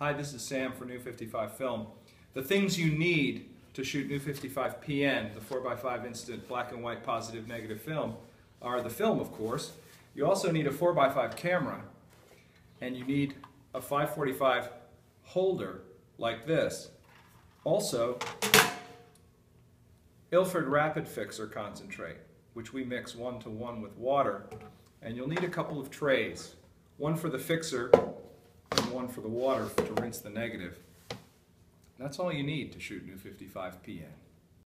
Hi, this is Sam for New 55 Film. The things you need to shoot New 55 PN, the 4x5 instant black and white positive negative film, are the film, of course. You also need a 4x5 camera, and you need a 545 holder like this. Also, Ilford Rapid Fixer concentrate, which we mix one to one with water, and you'll need a couple of trays, one for the fixer and one for the water to rinse the negative. That's all you need to shoot New 55 PN.